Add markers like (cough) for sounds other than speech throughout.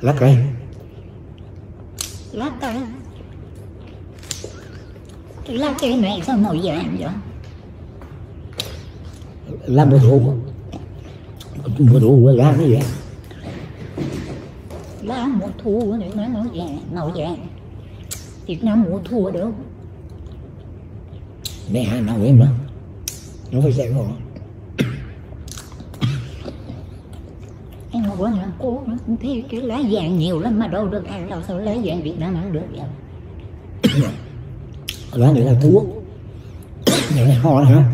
lá cây lá cây lá cây này sao màu vàng vậy? Lá mùa thu mùa thu lá nó vậy lá mùa thu này nó màu vàng màu vàng Việt Nam mùa thu đâu nè hà em đó nó phải chạy rồi em mà quên làm cô nó cũng thấy cái lá vàng nhiều lắm mà đâu được ăn đâu sao lá vàng Việt Nam ăn được vậy? (coughs) Lá này là thuốc (coughs) này là ho hả?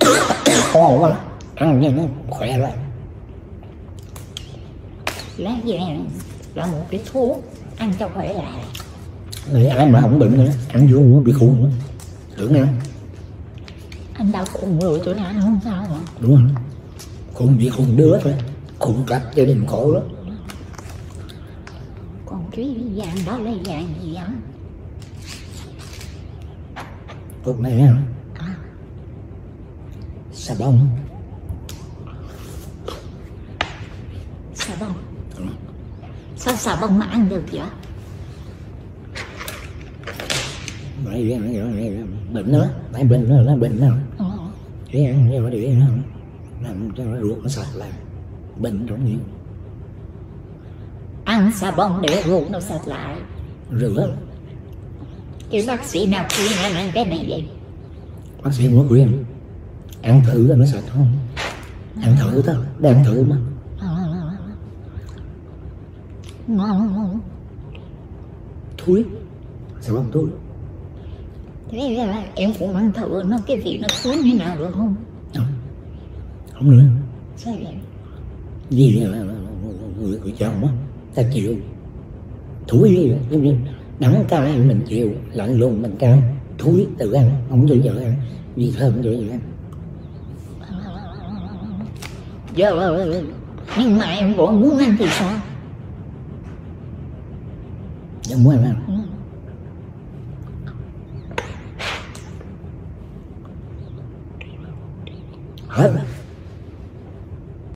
(coughs) Ho quá ăn như nó khỏe lại. Lá vàng là một cái thuốc ăn cho khỏe lại. Này ai mà không bệnh nữa. Ăn vô nó bị khùng nữa. Tưởng nghe anh đau khùng rồi tôi ăn không sao mà. Đúng không khùng bị khùng đứa thôi khùng cặp gia đình khổ lắm. Còn cái vàng đó là vàng gì vậy? Cục này à, xà bông. Xà bông. Sao xà bông mà ăn được vậy? Này này bệnh nữa bệnh nữa nó bệnh nữa để ăn để để nó làm cho nó ruột nó sạch lại bệnh trong nhiều ăn xà bông để ruột nó sạch lại. Rửa cái bác sĩ nào khuyên anh ăn cái này vậy? Bác sĩ có khuyên ăn thử là nó sạch không? Ăn thử thôi đang thử mà. Thúi. Xà bông thúi? Thế là em cũng ăn thử nó cái vị nó thúi như nào được không? Không. Không nữa. Sao vậy gì là, người của chồng á. Ta chịu. Thúi đắng cay mình chịu. Lạnh lùng mình cay. Thúi tự ăn không tự vợ ăn. Vì thơm tự vợ ăn? Giờ nhưng mà em vẫn muốn ăn thì sao? Chẳng muốn ăn. Ừ. hết